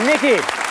Nikki.